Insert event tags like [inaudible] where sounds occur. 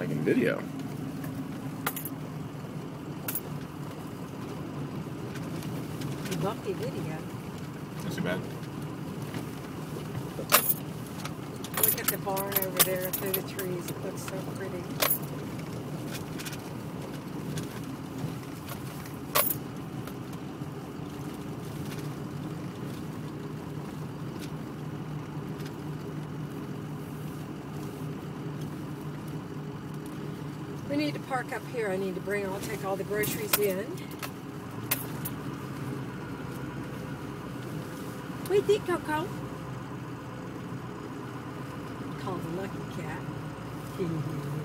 I can video. Bumpy video. Not too bad. Look at the barn over there through the trees. It looks so pretty. We need to park up here. I need to bring, I'll take all the groceries in. You think, Coco? Called the lucky cat. [laughs]